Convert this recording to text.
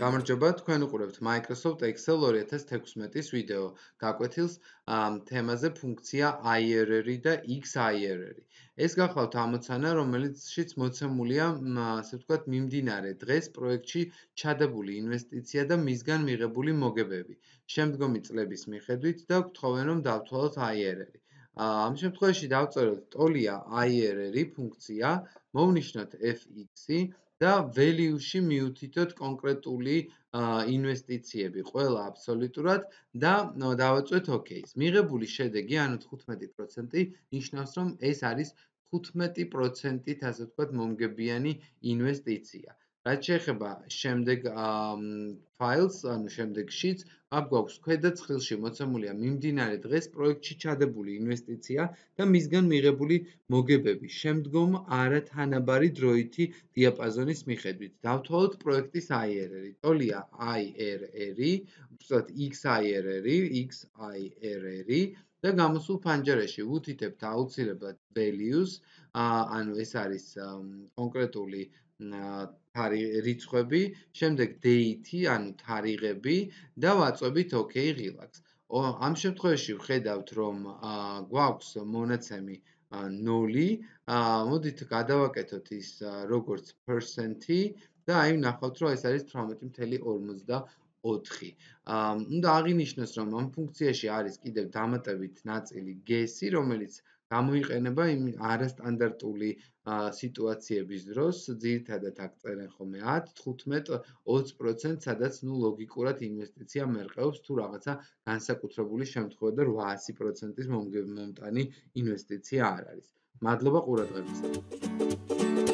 გამარჯობა, თქვენ უყურებთ Microsoft Excel 2016-ის ვიდეო გაკვეთილს თემაზე ფუნქცია IRR და XIRR. ეს გახლავთ ამოცანა, რომელიცშიც მოცემულია, ასე ვთქვათ, მიმდინარე დღეს პროექტში ჩადებული ინვესტიცია და მისგან მიღებული მოგებები. შემდგომი წლების მიხედვით და გთხოვენ რომ დავთვალოთ IRR. ამ შემთხვევაში დავწეროთ ტოლია IRR ფუნქცია, მოვნიშნოთ fx და value-ში მიუთითოთ კონკრეტული ინვესტიციები, ყველა აბსოლუტურად და დავაწვეთ OK-ს. მიღებული შედეგი, ანუ 15% ნიშნავს, რომ ეს არის 15%-ით, ასე ვთქვათ, მომგებიანი ინვესტიცია. რაც შეეხება შემდეგ ფაილს, ანუ შემდეგ შიც, აქ გვაქვს ქვედა ცხილში მოცემულია მიმდინარე დღეს პროექტში ჩადებული ინვესტიცია და მისგან მიღებული მოგებები. შემდგომ არათანაბარი დროითი დიაპაზონის მიხედვით დავთვალოთ პროექტის IRR-ი. ტოლია IRR-ი, უბრალოდ XIRR-ი, XIRR-ი და გამოსულ ფანჯარაში ვუთითებთ აუცილებლად values, ანუ ეს არის კონკრეტული თარი რიცხვები, შემდეგ date, ანუ თარიღები და ვაწვევით OK ღილაკს. ამ შემთხვევაში ვხედავთ, რომ გვაქვს მონაცემი 0. მოდით გადავაკეთოთ ის როგორც percent-ი და აი ვნახავთ, რომ ეს არის 18.54. უნდა აღინიშნოს, რომ ამ ფუნქციაში არის კიდევ დამატებით ნაწილი guess-ი, რომელიც გამოიყენება იმ არასტანდარტული სიტუაციების დროს, ძირითადად აქ წერენ ხოლმე 10, 15, 20%, სადაც ნუ ლოგიკურად ინვესტიცია მერყეობს თუ რაღაცა განსაკუთრებული შემთხვევა და 800%-ის მომტანი ინვესტიცია არ არის. მადლობა ყურადღებისთვის.